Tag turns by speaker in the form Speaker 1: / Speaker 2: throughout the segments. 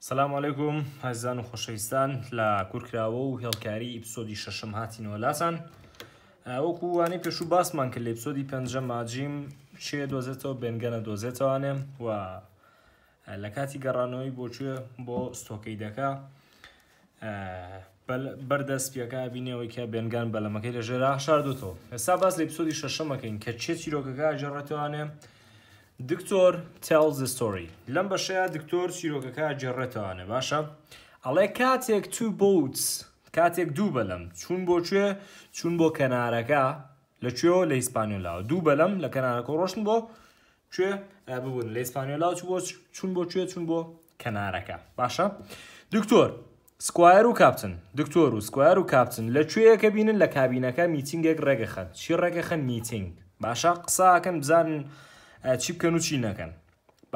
Speaker 1: سلام عیکم هەزان و خۆشەویستان لە کورکراوە و هێڵکاری ئیپسۆدی شەشم هاتینەوە لاسان وەکووانەی پێش و باسمان کرد لە ئیپسۆدی پێنجە ماجیم شێ دۆزێتەوە بنگەنە دۆزێتەوانێ و لە کاتی گەڕانەوەی بۆچێ بۆ ستۆکەی دەکا بەردەست پیەکە بینەوەی کە بێنگان بەلەمەکەی لە ژێرا شاردوتەوە ئێستا باس لە ئیپسۆدی شەشەمەکەین کە چێ چیرۆکەکە جێڕێتوانێ دکتۆر تلز ستۆری لەم بەشەیە دکتۆر چیرۆکەکە جێڕێتەوانە باشە ئەڵێ کاتێک تو بوت کاتێک دوو بەلم چون بۆکوێ چون بۆ کەنارەکە لەکوێ لە ئیسپانیۆلاوە دوو بەلم لە کەنارەکە ڕۆشن بۆ کوێ ببوون لە ئیسپانیۆلاو بۆ چون بۆکوێ چون بۆ کەنارەکە باشە دکتۆر سکوایر و کاپتن دکتۆر و سکوایر و کاپتن لەکوێیەکە بینن لە کابینەکە میتینگێک ڕێگەخەن چی ڕێگەخەن میتینگ باشە قساکەن بزانن چی بکەن و چی نەکەن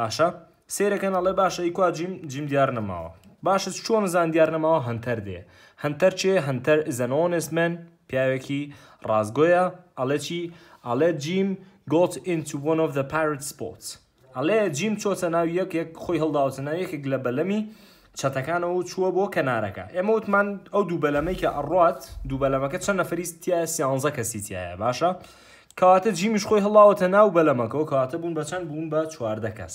Speaker 1: باشە سێرەکەن ئەڵێ باشە ئیکوا جیم جیم دیار نەماوە باشە چۆن زان دیار نەماوە هەنتەر دێ هەنتەر چێ هەنتەر زەنۆنسمن پیاوێکی ڕازگۆیە ئەڵێ چی ئەڵێ جیم گۆت into one of the pirate sports ئەڵێ جیم چۆتە ناو یەک یەک خۆی هەڵداوتە ناو یەکێک لە بەلەمی چەتەکانەوە چووە بۆ کەنارەکە ئێمە وتمان ئەو دوو بەلەمەی کە ئەڕات دوو بەلەمەکە چەند نەفریستیە سیانزە کەسیتیایە باشە کەواتە جیمیش خۆی هەڵاوەتە ناو بەلەمەکەەوە کەواتە بوون بە چەند بوون بە چواردە کەس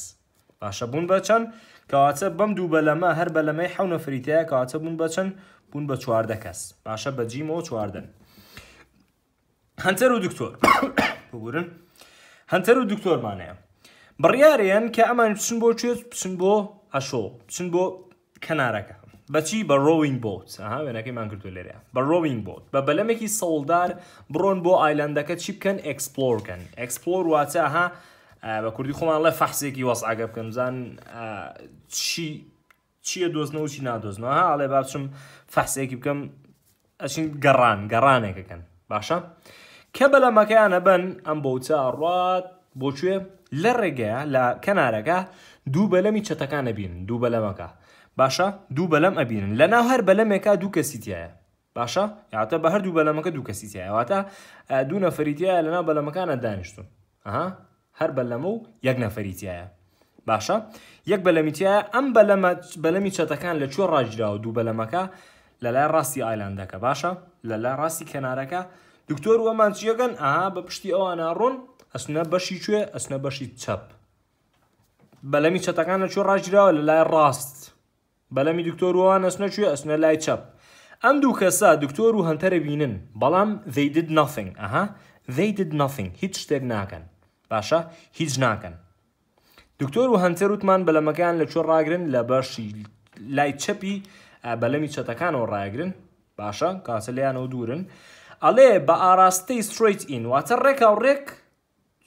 Speaker 1: باشە بوون بە چەند کەواتە بەم دوو بەلەمە هەر بەلەمەی حونە فریتەیە کەواتە بوون بە چەند بوون بە چواردە کەس باشە بە جیمەوە چواردن هەنتەر و دکتۆر بگورن هەنتەر و دکتۆرمانەیە بڕیارێن کە ئەمان بچن بۆ کوێ بچن بۆ ئەشۆ بچن بۆ کەنارەکە بەچی بە ڕۆوینگ بۆت وێنەکەیمان کردو لێرە بە ڕۆوینگ بۆت بە بەلەمێکی سەڵدار بڕۆن بۆ ئایلندەکە چی بکەن ئەکسپلۆرکەن ئەکسپلۆر واچەها بە کوردی خۆمان لە فەحسێکی وەسعگە بکەم زان چی چییە دۆزنەوە چی نادۆزنەوە ئاڵێ با بچم فەحسێکی بکەم ئەچین گەڕان گەڕانێکەکەن باشە کە بە لەمەکەیانە بن ئەم بەوتە ڕات بۆکوێ لە ڕێگەیە لە کەنارەکە دوو بەلەمی چەتەکانە بین دوو بەلەمەکە باشە دوو بەلەم ئەبینن لە ناو هەر بەلەمێکا دوو کەسیتیایە باشە یاتە بە هەردوو بەلەمەکە دوو کەسیتیایەواتە دوو نەفریتیایە لەناو بەلەمەکانە دانیشتون هەر بەلەمە و یەک نەفریتیایە باشە یەک بەلەمیتیایە ئەم بەلەمی چەتەکان لە چۆ ڕاجراوە دوو بەلەمەکە لە لای ڕاستی ئایلاندەکە باشە لە لای ڕاستی کەنارەکە دکتۆر وەمان چیەگەن ئاها بە پشتی ئەوانە ڕۆن ئەسنە بەشی کوێ ئەسنە بەشی چەپ بەلەمی چەتەکانە چۆ ڕاجراوە لە لای ڕاست. بەلەمی دکتۆروان ئەسنە کوێ ئەسنە لای چەپ ئەم دوو کەسا دکتۆر و هەنتەرە بینن بەڵام they did nothing ئەها they did nothing هیچ شتێک ناکەن باشە هیچ ناکەن دکتۆر و هەنتەر وتمان بەلەمەکان لە چۆ ڕاگرن لە بەشی لای چەپی بەلەمی چەتەکانەوە ڕایگرن باشە کاسە لەیانەوە دوورن ئەڵێ بە ئاراستەی ستریت ئین واتە ڕێکا و ڕێک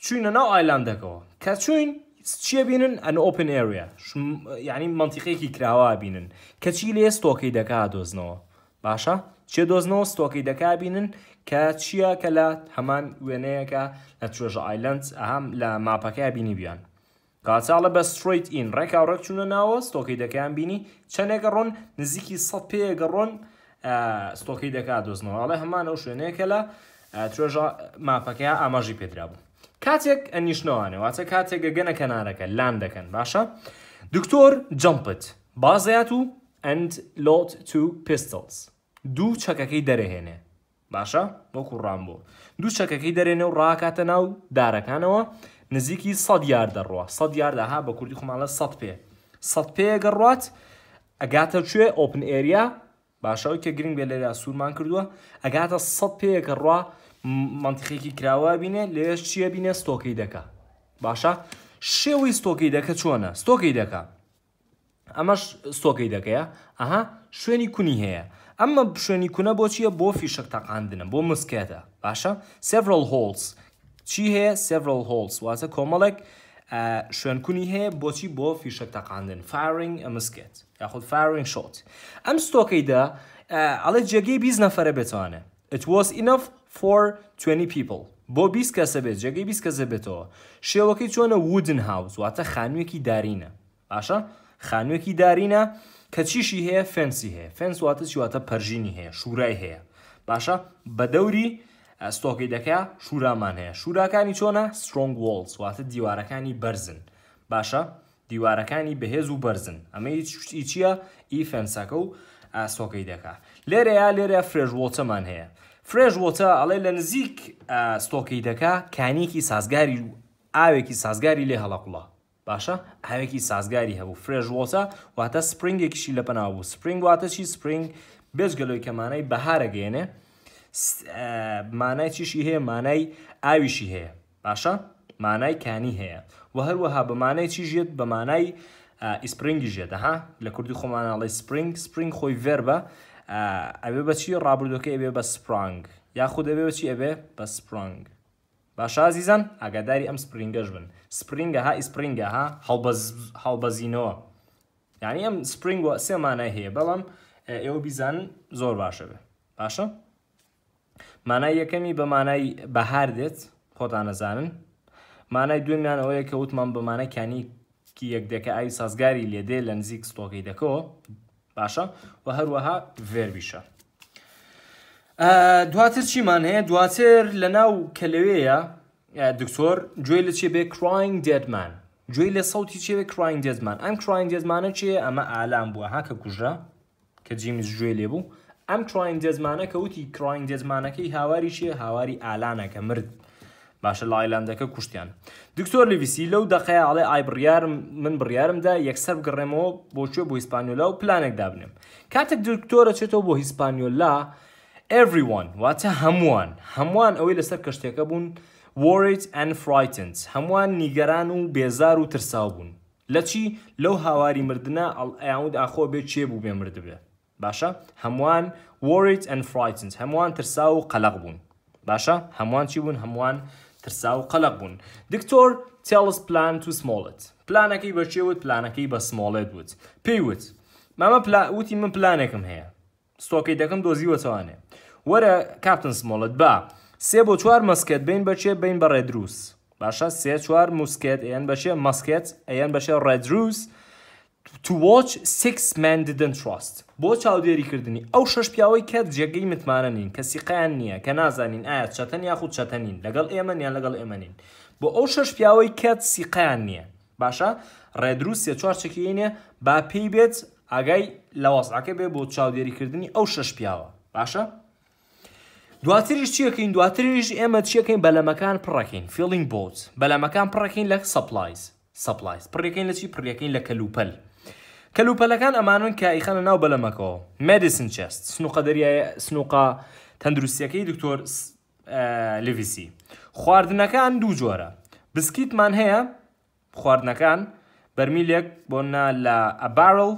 Speaker 1: چوینە ناو ئایلاندەکەەوە کە چوین چیە بینن ئەن ئۆپن ئێریا یعنی منتیقەیەکی کراوە بینن کەچی لێ ستۆکەی دەکا دۆزنەوە باشە چێ دۆزنەوە ستۆکەی دەکا بینن کە چییە کە لە هەمان وێنەیەەکە لە توێژە ئایلند ئەهام لە ماپەکە بینی بیان کاچاڵە بە ستریت ئین ڕێکا ڕێک چوونە ناوە ستۆکەی دەکەیان بینی چەندێکە ڕۆن نزیکی سەد پێگە ڕۆن ستۆکەی دەکا دۆزنەوە ئاڵێ هەمانە ئەو شوێنەیەکە لە توێژە ماپەکەی ئاماژی پێدرا بوو کاتێک ئەنیشنەوانێ واچە کاتێک گەنە کەنارەکە لان دەکەن باشە دکتۆر جمپت بازیات و ئەند لۆت تو پستلز دوو چەکەکەی دەرەهێنێ باشە وەکو ڕامبۆ دوو چەکەکەی دەرێنێ و ڕاکاتە ناو دارەکانەوە نزیکی سەد یار دەڕوە سەد یاردەها بە کوردی خماڵە سەد پێ سەد پێگەڕات ئەگاتە کوێ ئۆپن ئێریا باشەوەی کە گرنگ بێ لێرا سوورمان کردووە ئەگاتە سەد پێیەکە ڕوا منتیخێکی کراوە بینێ لێش چییە بینە ستۆکەی دەکە باشە شێوی ستۆکەی دەکە چۆنە ستۆکەی دەکە ئەمەش ستۆکەی دەکەیە ئەها شوێنی کونی هەیە ئەمە شوێنی کونە بۆ چیە بۆ فیشک تەقااندنە بۆ مسکێتە باشە سڤل هۆلز چی هەیە سڤل هۆلز وازە کۆمەڵێک شوێنکونی هەیە بۆچی بۆ فیشک تەقااندن فارنگ ئەمسکێت یاخود فارنگ شۆت ئەم ستۆکەیدا ئەڵێ جێگەی بیز نەفرە بێتوانێ it was enough for 20 people بۆ 20 کەسە بێت جێگەی 20 کەسە بێتەوە شێوەکەی چۆنە وودن هاوس واتە خانوێکی دارینە باشە خانوێکی دارینە کە چیشی هەیە فەنسی هەیە فەنس واتە چیواتە پەرژینی هەیە شوورای هەیە باشە بە دەوری ئەستۆکی دەکە شورامان هەیە شوراکانی چۆنە سترۆنگ وڵز واتە دیوارەکانی بەرزن باشە دیوارەکانی بەهێز و بەرزن ئەمە هیچ چییە ئی فەنسەکە و ئاسۆکەی دەکات لێرەیە لێرە فرێژوەڵچەمان هەیە فرێژ وتە ئەڵێ لە نزیک ستۆکی دەکا کانیکی سازگاری و ئاوێکی سازگاری لێ هەڵەقڵە باشە ئاوێکی سازگاری هەبوو فرێژ وتە واتە سپرنگێکیشی لە پەنا بوو سپرنگ واتەشی سپرنگ بێژگەلۆی کەمانای بەهارەگەێنێ مانای چیشی هەیە مانای ئاویشی هەیە باشە مانای کانی هەیە و هەروەها بەمانای چیژێت بە مانای ئیسپرنگی ژێتەها لە کوردی خۆمانناڵی سپرنگ سپرنگ خۆی ڤێربە ئەوێ بەچی ڕابردوەکە ئەبێ بە سپرانگ یاخود ئەبێ بەچی ئەبێ بە سپرانگ باشە زیزان ئاگاداری ئەم سپرینگەش بن سپرینگە ها ئیسپرینگە ها هەڵبەزینەوە یعنی ئەم سپرینگ و سێمانای هەیە بەڵام ئێوە بیزان زۆر باشە بێ باشە مانای یەکەمی بە مانای بەهار دێت خۆتان نەزانن مانای دومیان ئەوەیە کە وتمان بە مانەکانی کی یەک دەکە ئاوی سازگاری لێدێ لە نزیک ستۆکی دەکەەوە باشە و هەروەها ڤێویشە دواتر چیمان هەیە دواتر لە ناو کەلەوەیە دکتۆر گوێ لە چێ بێ کراینگ دێدمان گوێی لە سەوتی چێوێ کراینگ دێزمان ئەم کراین دێزمانە چێ ئەمە ئالام بووە ها کە کوژرا کە جیمیز گوێ لێ بوو ئەم کراین دێزمانە کە وتی کراین دێزمانەکەی هاواری چێ هاواری ئالانە کە مرد باشە لایلندەکە کوشتیان دکتۆر لویسی لەو دەخەیە ئاڵێ ئای بڕیارم من بڕیارمدا یەکسەر بگەڕێمەوە بۆچێ بۆ هیسپانیۆلا و پلانێک دابنم کاتێک دکتۆرە چێتەوە بۆ هیسپانیۆلا everyone واتە هەمووان هەمووان ئەوەی لەسەر کەشتێکە بوون وریت and frightened هەمووان نیگەران و بێزار و ترساو بوون لە چی لەو هاواری مردە ئەود ئاخۆ بێت چێ بوو بێ مردبێ باشە هەمووان وریت and frightened هەمووان ترسا و قەلق بوون باشە هەمووان چی بوون هەمووان ترسا و قەلق بوون دکتۆر تێڵس پلان تو سمۆڵت پلانەکەی بەچێوت پلانەکەی بە سمۆڵێت وت پێیوت مامە وتی من پلانێکم هەیە ستۆکەی دەکەم دۆزیوەتەوانێ وەرە کاپتن سمۆڵت با سێ بۆ چوار مەسکێت بین بەچێ بین بە ڕێدرووس باشە سێ چوار موسکێت ئەیان بەشێ مەسکێت ئەیان بەشێ ڕێدرووس to watch six men didn't trust بۆ چاودێریکردنی ئەو شش پیاوەی کات جێگەی متمانە نین کە سیقیان نییە کە نازانین ئایا چەتەن یاخود چەتەنین لەگەڵ ئێمەیان لەگەڵ ئێمەین بۆ ئەو شش پیاوەی کات سیقیان نییە باشە ڕێدرووسە چوارچەکیینە با پێی بێت ئاگای لەوەسعکە بێ بۆ چاودێریکردنی ئەو شش پیاوە باشە؟ دواتریش چیەکەین دواتریش ئێمە چیەکەین بەلەمەکان پڕەکەین فیلینگ بۆت بەلەمەکان پڕەکەین لە سپلایز سپلایز پڕێکەکەین لە چی پڕیەکەین لە کەلوپەل کەلوپەلەکان ئەمانن کایخانە ناو بەلەمەکەەوە مدیسن چست سنوقە دەریای سنوقا تەندروستیەکەی دکتۆر لڤیسی خواردنەکان دوو جۆرە بسکیتمان هەیە خواردنەکان بەرمیلێک بۆنا لە ئەبارل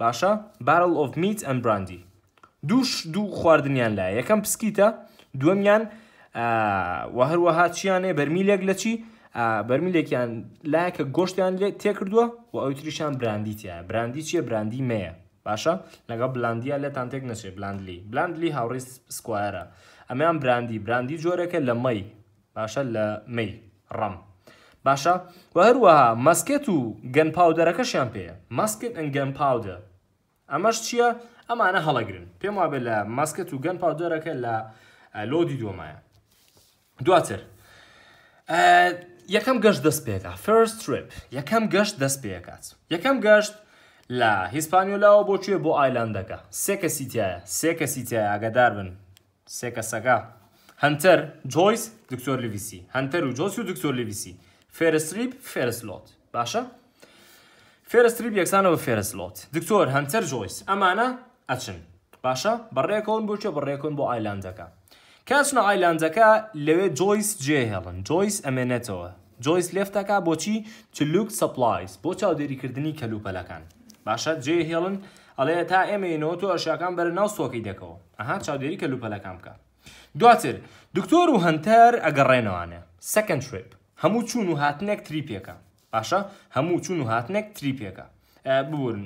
Speaker 1: باشە بارل of میت ئەن براندی دووش دوو خواردنیان لای یەکەم پسکیتە دووەمیان وە هەروەها چیانێ بەرمیلێک لە چی بەرمیلێکیان لایەکە گۆشتیان لێ تێکردووە و ئەو تریشان براندی تە براندی چیە براندی مەیە باشە لەگە بلندیە لە تانتێک نەچێ بلندلی بلندلی هاوڕی سکوایرە ئەمیان براندی براندی جۆرەکە لە مەی باشە لە مەی ڕەم باشە و هەروەها مەسکێت و گەن پاودەرەکەشیان پێەیە مەسکت ئەنگەن پاودە ئەمەش چییە ئەمانە هەڵەگرن پێم وابێت لە مەسکت و گەن پاودەرەکە لە لۆدی دۆمایە دواتر یەکەم گەشت دەست پێکە first trip یەکەم گەشت دەست پێکات یەکەم گەشت لە هیسپانیۆلاوە بۆکوێ بۆ ئایلندەکە سێ کە سیتیایە سێ کە سیتیایە ئاگدار بن سێ کەسەکە هەنتەر جۆیس دکتۆر لیویسی هەنتەر و جۆسی و دکتۆر لیویسی فێرسریب فێرسلۆت باشە فێرسریب یەکسانەوە فێرسلۆت دکتۆر هەنتەر جۆیس ئەمانە ئەچن باشە بەڕێکەوەن بۆچێ بەڕێکۆن بۆ ئایلندەکە کەسنە ئایلندەکە لەوێ جۆیس جێهێڵن جۆیس ئەمێنێتەوە جۆیس لێفتەکە بۆچی چلوک سپلایس بۆ چاودێریکردنی کەلوپەلەکان باشە جێهێڵن ئەڵەیە تا ئێمەینەوە تۆ ئەشیەکان بەرە ناو سۆکی دەکەەوە ئەها چاودێری کەلوپەلەکان بکە دواتر دکتۆر و هەنتەر ئەگەڕێنەوەانە سەکەند شپ هەموو چون و هاتنێک تریپێکە باشە هەموو چون و هاتنێک تریپێکە ببورن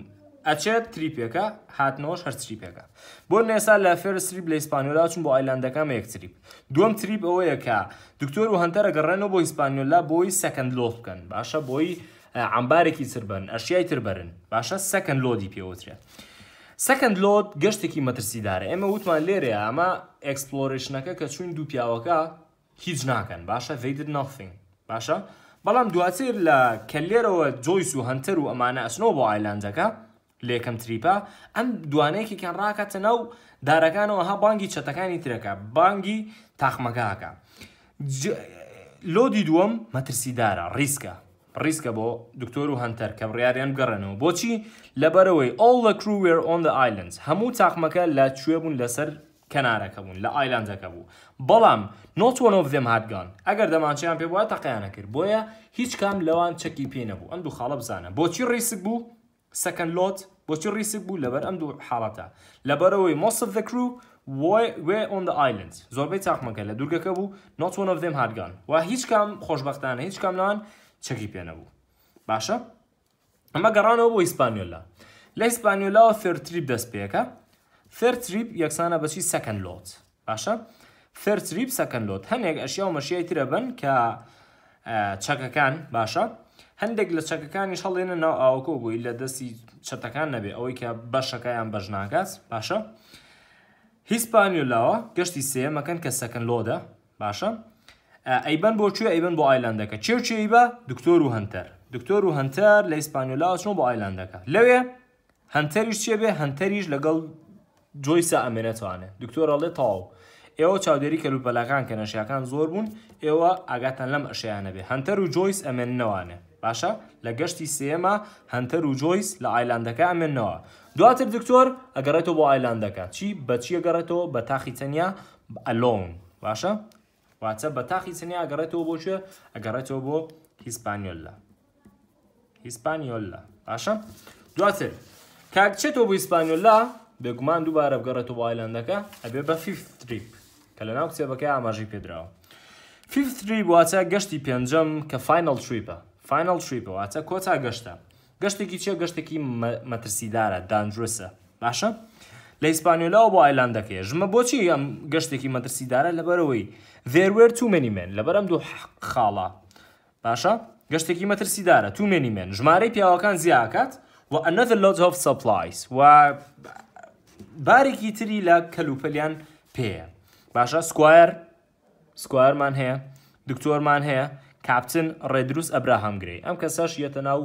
Speaker 1: ئەچێت تریپێکە هاتنەوەش هەر تریپێکە بۆ نێسا لە فێرسریب لە ئیسپانیۆلا چون بۆ ئایلندەکەم یەک تریپ دوم تریپ ئەوەیەکە دکتۆر و هەنتەرە گەڕێنەوە بۆ ئیسپانیۆلا بۆی سەکەند لۆ بکەن باشە بۆی ئەمبارێکی تربن ئەشیای تربەرن باشە سەکەند لۆدی پێوەترێت. سەکەند لۆت گەشتێکی مەترسیدارە ئێمە وتمان لێرێ ئەمە ئەکسپلۆریشنەکە کە چوین دوو پیاوەکە هیچ ناکەن باشە ڤیدر نافین باشە بەڵام دواتر لە کەلێرەوە جۆیس و هەنتەر و ئەمانە ئەسنەوە بۆ ئایلندەکە لێکم تریپە ئەم دوانەیەکیان ڕاکەتە ناو دارەکانەوە ها بانگی چەتەکانی ترەکە بانگی تاخمەکەکە لۆدی دووەم مەترسیدارە ڕیسکە ڕیسکە بۆ دکتۆر و هەنتەر کە بڕیاریان گەڕێنەوە بۆچی لەبەرەوەی ئەو لە کروێر ئۆن دە ئایلند هەموو تاخمەکە لە کوێبوون لەسەر کەنارەکە بوون لە ئایلندەکە بوو بەڵام نۆتۆنۆف دێم هاتگان ئەگەر دەمانچیان پێ وایە تەقیانە کرد بۆیە هیچ کام لەوان چەکی پێ نەبوو ئەم دوو خاڵە بزانە بۆچی ڕیسک بوو سەکەند لۆت بۆچی ڕیسک بوو لەبەر ئەم دوو حاڵەتە لەبەرەوەی مۆسف دەکرو وێ on the island زۆربەی تاقمەکە لە دوورگەکە بوو نۆتۆن of them هاگان و هیچ کام خۆشببختانە هیچ کاملان چەکی پێنەبوو باشە ئەمە گەڕانەوە بۆ ئیسپانیۆلا لە ئیسپانیۆلاوە فێرتریب دەست پێەکە فێرتریب یەکسانە بەچی سەکەند لۆت باشە فێرتریب سەکەند لۆت هەنێک ئەشیا و مەشیای ترە بن کە چەکەکان باشە هەندێک لە چەکەکانی شەڵێنە ناو ئاوکۆ بووی لە دەستی چەتەکان نەبێ ئەوەی کە بەشەکەیان بەژناگات باشە هیسپانیولاوە گەشتی سێمەکەن کە سەکەن لۆدە باشە ئەیبەن بۆچوە ئەیبن بۆ ئایلندەکە چێوچێی بە دکتۆر و هەنتەر دکتۆر و هەنتەر لە ئیسپانیولا چۆن بۆ ئایلندەکە لەوێ هەنتەریش چێ بێ هەنتەریش لەگەڵ جۆیسا ئەمێنێتوانێ دکتۆرەڵێ تاو ئێوە چاودێری کەلوپەلەکان کە نەشیەکان زۆر بوون ئێوە ئاگاتان لەم ئەشیانە بێ هەنتەر و جۆیس ئەمێنەوانێ باشە لە گەشتی سێمە هەنتەر و جۆیس لە ئایلاندەکە ئەمێنەوە دواتر دکتۆر ئەگەڕێتەوە بۆ ئایلاندەکە چی بەچی ئەگەڕێتەوە بە تاخی تەنیا ئەلۆن باشە واچە بە تاخی تەنیا ئەگەڕێتەوە بۆ کوێ ئەگەڕێتەوە بۆ هیسپانیۆلە هیسپانیۆلە باشە دواتر کاکچێتەوە بۆ هیسپانیۆلا بێگومان دووبارە بگەڕێتەوە بۆ ئایلاندەکە ئەبێ بە فیفتریپ کە لە ناو کتێبەکەی ئاماژی پێدراوە فیفتری واچە گەشتی پێنجەم کە فینال تریپە فینال شویپەوەتە کۆتا گەشتە گەشتێکی چیە گەشتێکی مەترسیدارە دانجرسە باشە لە ئیسپانیۆلاەوە بۆ ئایلاندەکەی ژمە بۆچی ئەم گەشتێکی مەترسیدارە لەبەرەوەی ڤێروێر تومەنیمێن لەبەرم دوو خاڵە باشە گەشتێکی مەترسیدارە تومێنیمێن ژمارەی پیاوەکان زیاکات و ئەنەذر لۆز هۆف سپلایس و بارێکی تری لە کەلوپەلیان پێە باشە سکوایەر سکوارمان هەیە دکتۆرمان هەیە کاپتن ڕێدروست ئەبراهام گری ئەم کەسەش یەتە ناو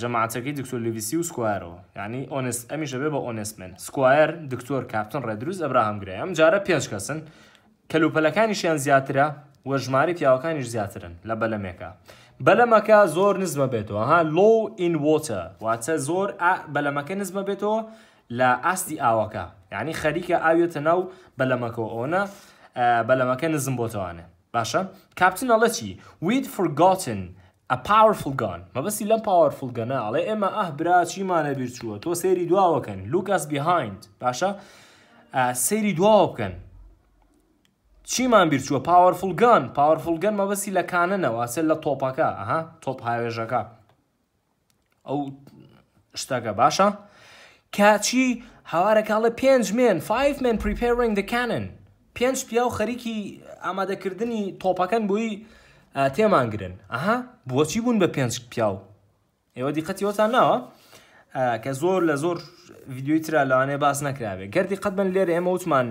Speaker 1: جەماعەتەکەی دکتۆر لویسی و سکوایرەوە ینی ئۆنس ئەمیشە بێ بە ئۆنسمن سکوایر دکتۆر کاپتن ڕێدروست ئەبراهام گری ئەم جارە پێنج کەسن کەلوپەلەکانیشیان زیاترە وە ژماری پیاوەکانیش زیاترن لە بەلەمێکە. بەلەمەکە زۆر نزمە بێتەوە ها لۆ ئینوتە واتە زۆر بەلەمەکە نزمە بێتەوە لە ئاستی ئاوەکە یعنی خەریکە ئاوێتە ناو بەلەمەکە ئۆنە بەلەمەکە نزم بۆتەوانێت باشە کاپتن ئەڵە چی وید فرگاتن ئە پاورفل گان مەبەستی لەم پاورفل گەنە ئەڵێ ئێمە ئەه برا چیمانە بیرچووە تۆ سێری دواوەکەن لوکاس بیهایند باشە سێری دواوە بکەن چیمان بیرچووە پاورفل گان پاورفل گەن مەبەستی لە کانەنەوەسە لە تۆپەکە ئەها تۆپ هاوێژەکە ئەو شتەکە باشە کاچی هەوارەکەڵە پێنج من 5 من پریپێرنگ دەکانن پێنج پیا و خەریکی ئامادەکردنی تۆپەکەن بووی تێمانگرن ئەها بۆچی بوون بە پێنج پیا و ئێوە دیقەتیوەتان ناوە کە زۆر لە زۆر ویددیوی تررا لەوانێ باس نکراوێت گەردی قەت بن لێرە ئێمە وتمان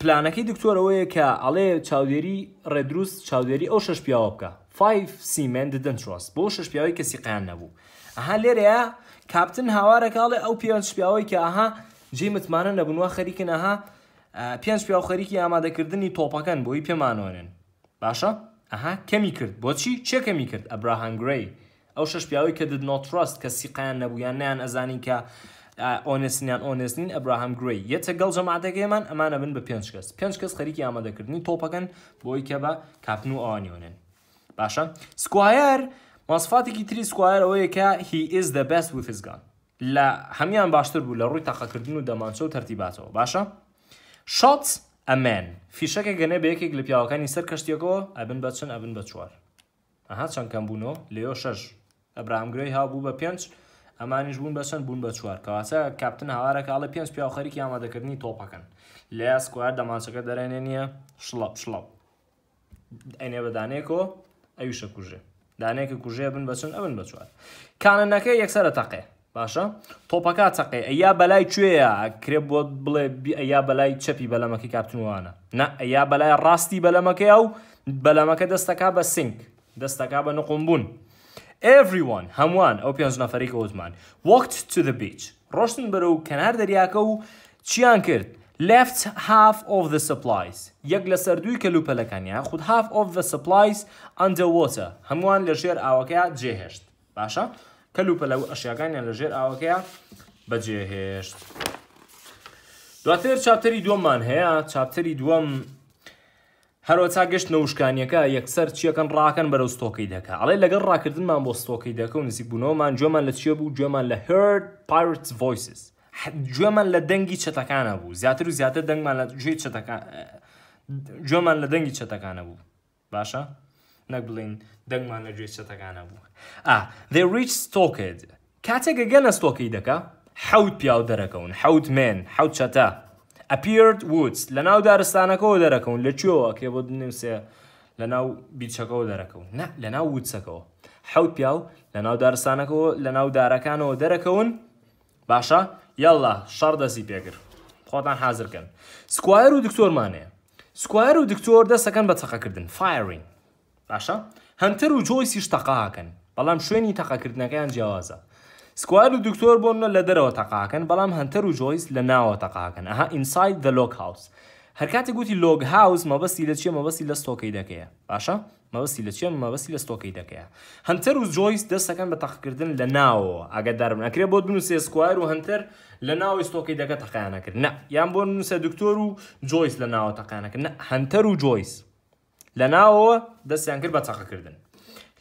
Speaker 1: پلانەکەی دکتۆرەوەیە کە ئەڵێ چاودێری ڕێدروست چاودێری ئەو شش پیاوە بکە 5 سیمن ددنتڕاست بۆ شش پیاوی کەسی قیان نەبوو ئەها لێرەیە کاپتن هاوارەکەڵێ ئەو پیان شپیاوەی کە ئاها جێ متمانە نەبوونوە خەریکن ئەها پێنج پیا و خەریکی ئامادەکردنی تۆپەکەن بۆی پێمانۆێن باشە ئەها کەمی کرد بۆچی چێکەمی کرد ئەبراهنگری ئەو شش پیاوی کە دت نۆتڕاست کە سیقیان نەبوویان نیان ئەزانین کە ئۆنسنیان ئۆنسنین ئەبراهام گری یەتەگەڵ جەماعدەگەیمان ئەمانە بن بە پێنج کەس پێنج کەس خەریکی ئامادەکردنی تۆپەکەن بۆی کە بە کاپن و ئەوانیۆنێن باشە سکوایر ماسفاتێکی تری سکوایر ئەوەیە کە هی ئز دە بەست وفزگان لە هەمان باشتر بوو لە ڕووی تاقەکردن و دەمانچە و تەرتیباتەوە باشە؟ شاتس ئەمێن فیشەکە گەنە بە یەکێک لە پیاوەکانی سەر کەشتێکەوە ئەبن بە چەند ئەبن بە چوار ئەها چەند کەم بوونەوە لێۆ شەش ئەبراهامگرۆی هابوو بە پێنج ئەمانیش بوون بە چەند بوون بە چوار کەواتە کاپتن هاوارە کاڵە پێنج پیاوخەرێکی ئامادەکردنی تۆپەکەن لە یاسکوار دەمانچەکە دەرێنێ نیە شڵپ شڵپ ئەینێ بەدانێکەوە ئەویشە کوژێ دانێکە کوژێ بن بە چەند ئەبن بە چوار کانەنەکە یەکسەر تەقێ باشە تۆپەکە چقێ ئەیا بەلای کوێە کرێ بۆ بڵێ ئەیا بەلای چەپی بەلەمەکەی کاپتنوانە نە ئەیا بەلای ڕاستی بەلەمەکەی و بەلەمەکە دەستەکە بە سنگ دەستەکە بە نقم بوون. everyone هەمووان ئەو پێنج نەفەریکە وزمان وەخت to the beach ڕۆشتن بەرە و کەنار دەریاکە و چیان کرد left half of the supplies یەک لە سەردووی کەلوپەلەکان یا خود half of the supplies underwater هەمووان لە ژێر ئاوەکەیان جێهێشت باشە؟ کەلوپە لەو ئەشیاگانیان لەژێر ئاوەکەیە بەجێهێشت دواتر چاپتەری دووەممان هەیە چاپتەری دووەم هەروەچ گەشت نەوشکانیەکە یەکسەر چیەکەن ڕاکەن بەرەو ستۆکەی دەکە ئەڵێ لەگەڵ ڕاکردنمان بۆ ستۆکەی دەکە و نزیک بوونەوەمان جوێمان لە چیە بوو جوێمان لە هرد پایرت ڤیسز گوێمان لە دەنگی چەتەکانە بوو زیاتر و زیاتر دەنگمان لە گوێ جوێمان لە دەنگی چەتەکانە بوو باشە نەک بڵین دەنگمان لە گوێ چەتەکانە بوو they reach stoked کاتێکە گەنە ستۆکی دەکە حەوت پیاو دەرەکەون حەوت مێن حەوت چەتە ئەپیرد وودس لە ناو دارستانەکەەوە دەرەکەون لە چیەوە کێ بۆ نووسێ لە ناو بیچەکەەوە دەرەکەون نه لە ناو وودسەکەەوە حەوت پیاو لە ناو دارستانەکەەوە لە ناو دارەکانەوە دەرەکەون باشە یاڵە شەڕ دەسی پێگر خۆتان حازرکەن سکوایر و دکتۆرمانەیە سکوایر و دکتۆر دەسەکەن بە چەقەکردن فایرین باشە هەنتەر و جۆیسی شتەقاکەن بەڵام شوێنی تەقاکردنەکەیان جیاوازە سکوار و دکتۆر بۆنە لە دەرەوە تەقاکەن بەڵام هەنتەر و جۆیس لە ناوە تەقاکەن ئەها ئینساید دە لۆک هاوس هەرکاتی گوتی لۆگ هاوس مەبەستی لە چیە مەبەستی لە ستۆکەی دەکەیە باشە مەبەستی لە چیە مەبەستی لە ستۆکەی دەکەیە هەنتەر و جۆیس دەستەکەن بە تەقکردن لە ناوەوە ئەگەدارم نەکرێت بۆ بنووسێ سکوار و هەنتەر لە ناوی ستۆکەی دەکە تەقیانەکرد نە یان بۆ نووسە دکتۆر و جۆیس لە ناوە تەقانەکرد هەنتەر و جۆیس لە ناوەوە دەستیان کرد بە تەقەکردن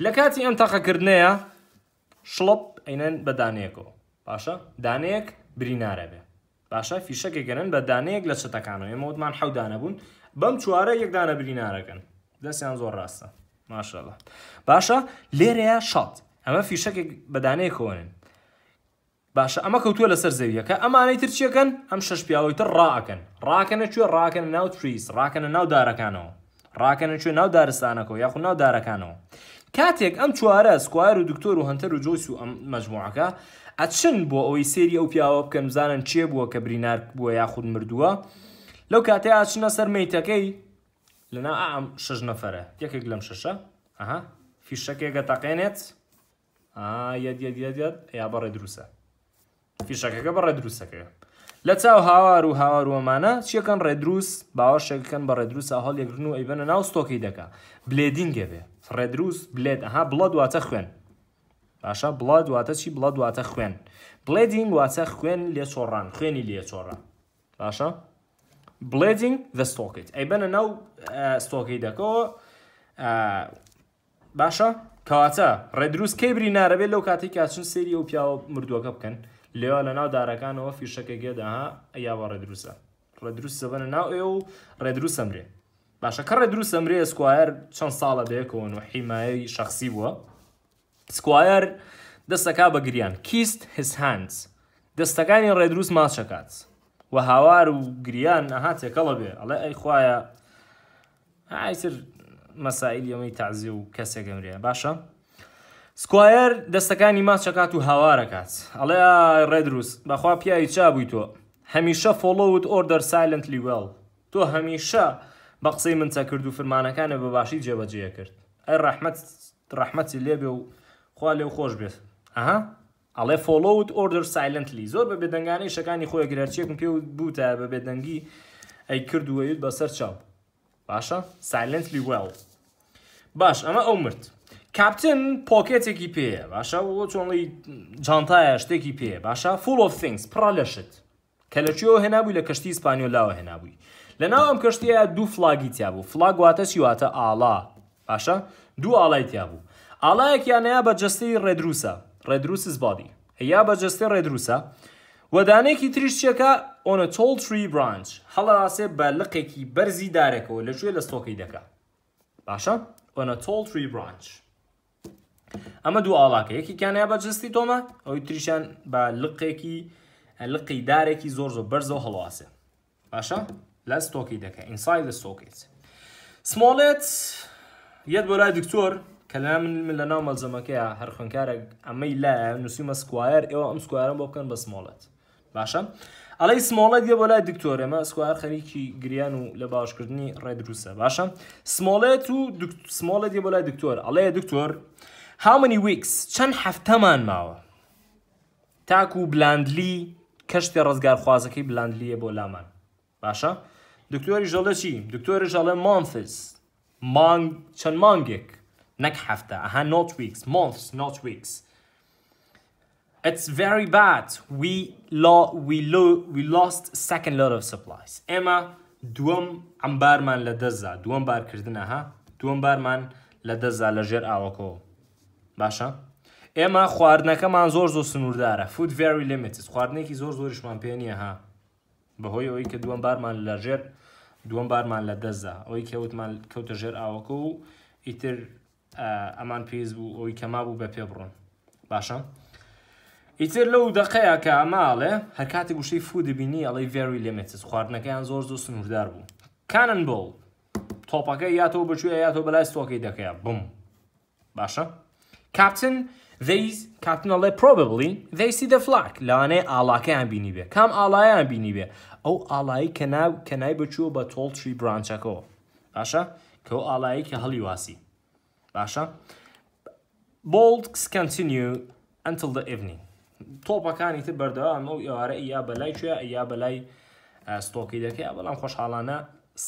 Speaker 1: لە کاتی ئەم تەقەکردنەیە شڵپ عینەن بە دانەیەکەوە باشە دانەیەک برینارە بێ باشە فیشەکە گەنن بە دانەیەک لە چتەکانەوە ئێمە وتمان حەودانە بوون بەم چوارە یەکدانە برینارەکەن دەستیان زۆر ڕاستە ماشاءڵە باشە لێرەیە شات ئەمە فیشەکێک بەدانەیە کۆنن باشە ئەمە کەوتووە لەسەر زەویەکە ئەمانەی تر چیەکەن ئەم شەش پیاوەی تر ڕاکەن ڕاکەنە کوێ ڕاکەن ناو تریس ڕاکەنە ناو دارەکانەوە ڕاکەنە کوێ ناو دارستانەکەەوە یاخو ناو دارەکانەوە کاتێک ئەم چوارە سکوار و دکتۆر و هەنتەر و جۆیس و ئەم مەجموعەکە ئەچن بۆ ئەوەی سێری ئەو پیاوە بکەن بزانن چێ بووە کە برینار بووە یاخود مردووە لەو کاتەیە ئاچنە سەر مەیتەکەی لەنا ئەم شش نەفرە یەکێک لەم شەشە ئەها فیشەکێکگە تەقێنێت یا بەڕێ دروسە فیشەکەەکە بەڕێ دروسەکە لە چاو هاوار و هاوار ومانە چیەکەن ڕێدروست باوەشەکەن بە ڕێدروسە هەڵ یەگرن و ئەیبەنە ناو ستۆکی دەکا بلێدینگێ بێ فرێدروس بلێت ئەها بڵە دواتە خوێن باشە بڵە دواتە چی بڵە دواتە خوێن بلێدینگ واتە خوێن لێ چۆڕان خوێنی لێ چۆڕە باشە بلێدینگ دە ستۆکیت ئەی بەنە ناو ستۆکی دەکەەوە باشە کەواتە ڕێدروست کەی برینارەبێت لەو کاتی کاچن سری ئەو پیاوە مردووەکە بکەن لێوە لە ناو دارەکانەوە فیشەکە گێداها ئەیاوە ڕێدروسە ڕێدروست سەبەنە ناو ئێ و ڕێدروست سەمرێت باشە کەڕێ دروست ئەمرێ سکوایر چەند ساڵە بێکەوە و حیمایی شخصی بووە سکوایر دەستەکە بە گریان کیست هسهاند دەستەکانی ڕێدروست ماچەکات و هاوار و گریان ئەها تێکەڵە بێ ئەڵێ ئەی خویە ئایتر مەسائل ئەمەی تازی و کەسێک ئەمرێ باشە سکوایر دەستەکانی ماچەکات و هاوارەکات ئەڵێ ڕێدروست بەخوا پیاوی چا بووی تۆ هەمیشە فۆڵۆوت ئۆردەر سایلنتلی وێڵ تۆ هەمیشە بە قسەی منچە کرد و فرمانەکانە بەباشی جێبەجێ کرد ئەی ڕحمەت ڕحمەتی لێبێ و خوا لێو خۆش بێت ئەها ئەڵێ فۆلوت ئۆردر سایلنتلی زۆر بە بێدەنگانەی شەکانی خۆی گرەرچێکم پێ بووتە بە بێدەنگی ئەی کردووەیت بەسەر چاو باشە سایلنتلی وێڵ باش ئەمە ئەو مرد کاپتن پۆکێتێکی پێە باشە بۆ چۆنڵی جانتایە شتێکی پێ باشە فڵ of things پڕا لەشت کە لەکوێەوە هێنابووی لە کەشتی ئسپانیۆلاوە هێنابووی لە ناوم کەشتەیە دوو فلاگی تیابوو فلاگواتە سیواتە ئاڵا باشە دوو ئاڵای تیابوو ئاڵایەکیانەیە بە جستی ڕێدروسە ڕێدروسس بادی هەیە بە جستی ڕێدروسە وەدانێکی تریشتەکە ئۆنە تۆڵ تری برانچ هەڵاسێ بە لقێکی بەرزی دارێکەوە لەکوێ لە سۆکەی دەکە باشە ئۆنە تۆڵ تری برانچ ئەمە دوو ئاڵاکە یەکیکیانەیە بە جستی تۆمە ئەوی تریشان بە لقێکی لقی دارێکی زۆر زۆر بەرزەوە هەڵواسێ باشە؟ لە ستۆکی دەکە ئینسای لە سۆکیت سمۆڵێت یەت بۆ لای دکتۆر کە لە من لە ناو مەلزەمەکەیە هەر خوۆنکارێک ئەمەی لە نووسیمە سکووایر ئێوە ئەم سکوارم بۆ بکەن بە سمۆڵێت باشە ئەڵی سمۆڵێت یە بۆ لای دکتۆر ئێمە سکوار خەریکی گریان و لە باشکردنی ڕێدرووسە باشە سمۆڵێت و سمۆڵێت یە بۆ لای دکتۆر ئەڵەیە دکتۆر هاومنی ویکس چەند هەفتەمان ماوە تاکو و بلاندلی کەشتی ڕزگارخوازەکەی بلاندلیە بۆ لامان باشە؟ دکتۆری ژەڵە چی دکتۆرە ژەڵە مانفس مانگ چەند مانگێک نەک هەفتە ئەها نۆت ویکس مۆفس نۆت ویکس It's very bad. We lo we lo we lost second lot of supplies. ئێمە دووەم ئەمبارمان لە ها دوم بارکردنەها من بارمان لجر دەزا لەژێر اما خواردنکه من زور زور سنور داره Food very limited خواردنێکی زۆر زۆریشمان پێ نیە ها بەهۆی ئەوەی کە دووەم بارمان لەژێر دووەم بارمان لە دەستدا ئەوی کەوتمان کەوتە ژێر ئاوەکە و ئیتر ئەمان پێز بوو ئەوی کەما بوو بە پێ بڕۆن باشە ئیتر لەو دقەیە کە ئەماڵێ هەر کاتی گوشەی فو دەبینی ئەڵی ڤێری لێمێتس خواردنەکەیان زۆر زۆر سنووردار بوو کانن بڵ تۆپەکە یا تۆ بچوە یا تۆ بەلای سۆکەی دەکەیە بم باشە کاپتن These کاپتن ئەڵێ probably they see the flag لەوانێ ئاڵاکەیان بینی بێ کام ئاڵایان بینی بێ ئەو ئاڵایی کەناو کەنای بچووە بە تۆڵ تری برانچەکەەوە باشە کە ئەو ئاڵایی کە هەڵی واسی باشە Bolds continue until the evening تۆپەکانی تر بەردەوام ئەو ئێوارە یا بەلای کوێ یا بەلای ستۆکی دەکەی بەڵام خۆشحاڵانە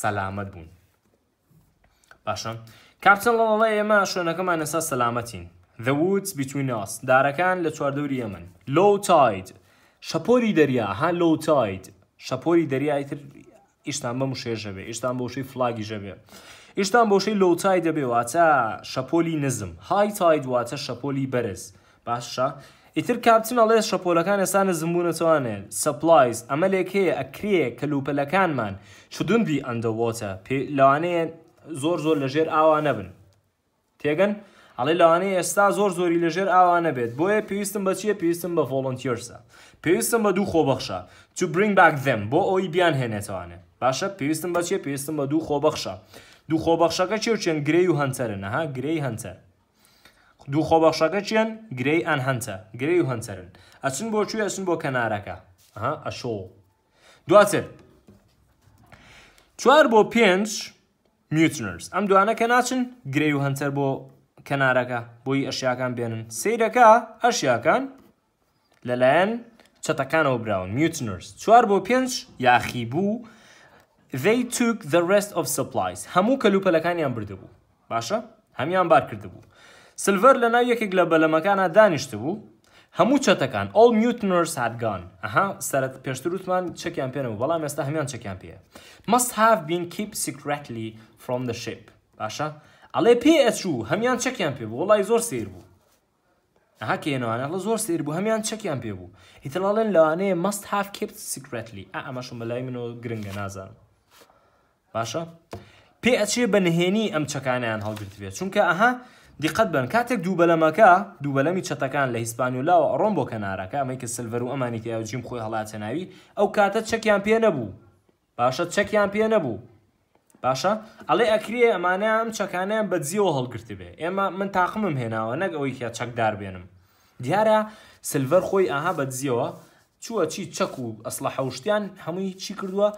Speaker 1: سەلامەت بوون باشە کاپتن لەڵێ ئێمە شوێنەکەمان ئێستا سەلامەتین The Woods Between Us دارەکان لە چواردەوری ئەمن Low Tide شەپۆری دەریا ها Low Tide شەپۆری دەریایتر ئیشتان بە موشێژە بێ ئیشتان بۆشەی فلاگی ژەبێ ئیشتان بۆشەی لۆتای دەبێ واتە شەپۆلی نزم های تاید واتە شەپۆلی بەرز باشە ئیتر کاپتن ئەڵێ شەپۆلەکان ئێستا نزمبوونەتوانێت سەپلایز ئەمە لێک هەیە ئەکرێ کەلوپەلەکانمان شدوندی ئەندەوۆتە لەوانەیە زۆر زۆر لەژێر ئاوا نەبن تێگەن؟ ئەڵێ لەوانەیە ئێستا زۆر زۆری لەژێر ئاوانە بێت بۆیە پێویستم بە چیە پێویستم بە ڤۆڵنتیۆرسە پێویستم بە دوو خۆبەخشە تو برنگ باک دەم بۆ ئەوی بیان هێنێتوانێت باشە پێویستم بە چیە پێویستم بە دوو خۆبەخشە دوو خۆبەخشەکە چێ چێن گرەی و هەنتەرنەها گرەی هەنتەر دوو خۆبەخشەکە چێن گرەی ئەن هەنتە گرەی و هەنتەرن ئەچن بۆ کوێ ئەچن بۆ کەنارەکە ئەشۆ دواتر چوار بۆ پێنج نیوتنرس ئەم دوانە کە ناچن گرەی و هەنتەر بۆ کەنارەکە بۆی ئەشیاکان بێنن سیرەکە ئەشیاکان لەلایەن چەتەکانەوە براون میوتنرس چوار بۆ پێنج یاخی بوو they took the rest of supplies هەموو کەلوپەلەکانیان بردەبوو باشە هەمیان بار کردبوو سلڤەر لە ناو یەکێک لە بەلەمەکانە دانیشت بوو هەموو چەتەکان ئەل میوتنرس هاتگان ئەها سەرەت پێشتروتمان چەکیان پێنەوە بەڵام ئێستا هەمیان چەکیان پێە must have been keep secretly from the ship باشە ئەڵێ پێ ئەچوو هەمان چەکیان پێ بوو وڵی زۆر سیر بوو ئەها کێنەوانە لە زۆر سیر بوو هەمان چەکیان پێ بوو هیتڵڵێن لەوانەیە مەست هاف کپت سیکرێتلی ئا ئەمەشم بەلای منەوە گرنگە نازانم باشە پێ ئەچێ بە نهێنی ئەم چەکانیان هەڵگرتوێت چونکە ئەها دیقەت بن کاتێک دووبەلەمەکە دووبەلەمی چەتەکان لە هیسپانیولاوە ڕۆم بۆ کەنارەکە ئەمەی کە سلڤەر و ئەمانی تیاجیم خۆی هەڵاتە ناوی ئەو کاتە چەکیان پێ نەبوو باشە چەکیان پێ نەبوو باشە ئەڵێ ئەکرێ ئەمانە ئەم چەکانیان بەجیەوە هەڵگرتی بێ ئێمە من تاقمم هێناوە نەک ئەوەی کیا چەکدار بێنم دیارە سلڤەر خۆی ئاها بەجیەوە چووە چی چەک و ئەسڵە حەوشتیان هەمووی چی کردووە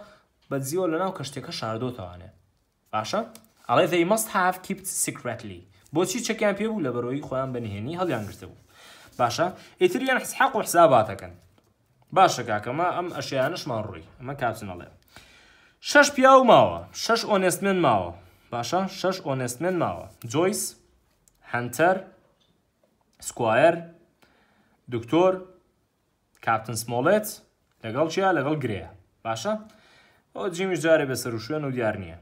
Speaker 1: بەجیەوە لەناو کەشتێکە شاردۆتەوانێ باشە ئەڵێ they must have kept secretly بۆچی چەکیان پێبوو لە بەرەوەی خۆیان بەنهێنی هەڵیان گرتبوو باشە ئیتریان حسحاق و حساباتەکەن باشە کاکەمە ئەم ئەشیانشمان ڕووی ئەمە کاتنەڵێ شش پیا و ماوە شش ئۆنستمن ماوە باشە شش ئۆنستمن ماوە جۆیس هەنتەر سکوایر دکتۆر کاپتن سمۆڵێت لەگەڵ چیا لەگەڵ گرەیە باشە ئەو جیمیش جارێ بەسەر و شوێن و دیار نییە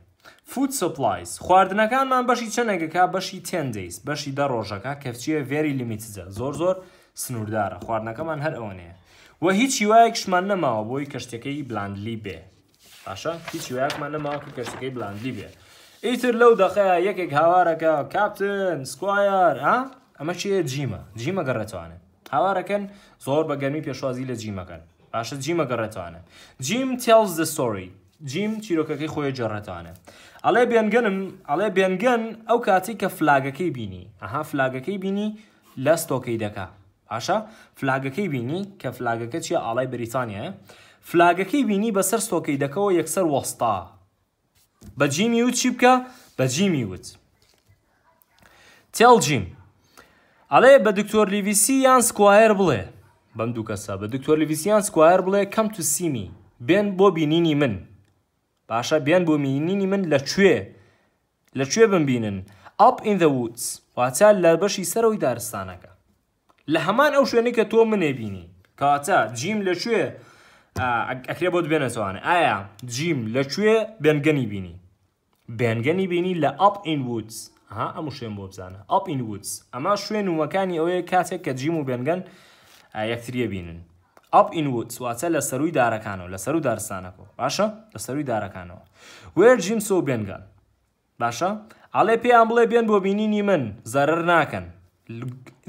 Speaker 1: فود سپلایز خواردنەکانمان بەشی چەنێکەکە بەشی تندیس بەشی دە ڕۆژەکە کەفچیە ڤێری لیمیتزە زۆر زۆر سنووردارە خواردنەکەمان هەر ئەوەنەیە وە هیچ هیوایەک شمان نەماوە بۆی کەشتەکەی بلاندلی بێ پاشە هیچ وایەکمان نەماوە کە کەشتەکەی بلاندلی بێ ئیتر لەو دەخەیە یەکێک هاوارەکە کاپتن سکوایر ها ئەمە چیە جیمە جیمە گەڕێتوانێت هاوارەکەن زۆر بە گەرمی پێشوازی لە جیمەکەن باشە جیمە گەڕێتوانە جیم تێلز دە سۆری جیم چیرۆکەکەی خۆی جەڕێتوانە ئەڵێ بێنگەنم ئەڵێ بێنگەن ئەو کاتی کە فلاگەکەی بینی ئەها فلاگەکەی بینی لە ستۆکەی دەکا پاشە فلاگەکەی بینی کە فلاگەکە چیە ئاڵای بریتانیە فلاگەکەی بینی بەسەر سۆکەی دەکەەوە یەکسەر وەستا بە جیمی وت چی بکە بە جیمی وت تێڵ جیم ئەڵێ بە دکتۆر لیویسی یان سکوایر بڵێ بەم دوو کەسە بە دکتۆر لیویسیان سکوایر بڵێ کەم تو سیمی بێن بۆ بینینی من باشە بێن بۆ بینینی من لەکوێ لەکوێ بمبینن ئاپ ئین دە وودس واتە لە بەشی سەرەوەی دارستانەکە لە هەمان ئەو شوێنەی کە تۆ منێبینی کاتە جیم لەکوێ ئەکرێ بۆ بێنە چوانە ئایا جیم لەکوێ بێنگەنی بینی بێنگەنی بینی لە ئاپ ئین وودس ها ئەمە شوێن بۆ بزانە ئاپ ئین وودس ئەما شوێن وەکانی ئەوەیە کاتێک کە جیم و بێنگەن یەکتریە بینن ئاپ ئین وودس واچە لە سەروی دارەکانەوە لە سەر و دارستانەکەەوە باشە لە سەروی دارەکانەوە وێر جیم سۆ بێنگان باشە ئەڵێ پێیان بڵێ بێن بۆ بینینی من زەرەر ناکەن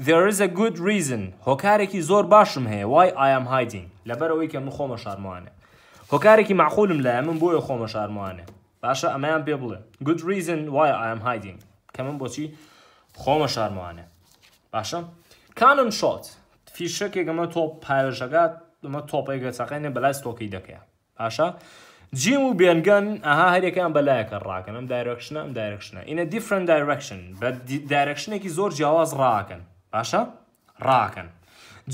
Speaker 1: there is a good reason هۆکارێکی زۆر باشم هەیە why I am hiding لەبەرەوەی کە من خۆمە شارمانە هۆکارێکی معخولم لە من بۆیە خۆمە شارمانە باشە ئەمەیان پێ بڵێ good reason why I am hiding کە من بۆچی خۆمە شارمانە باشە کانن شات فیشەکێکمە تۆ پایژەکات دمە تۆپێکگەچەکەێنێ بەلای تۆکی دەکەیە پاشە جیم و بێنگەن ئەها هەرێکیان بەلایەکە ڕاکەن ئەم دایرەکشنە ئەم دایرەکشنە ئینە دیفرن دایرەکشن بە دایرەکشنێکی زۆر جیاواز ڕاکەن باشە ڕاکەن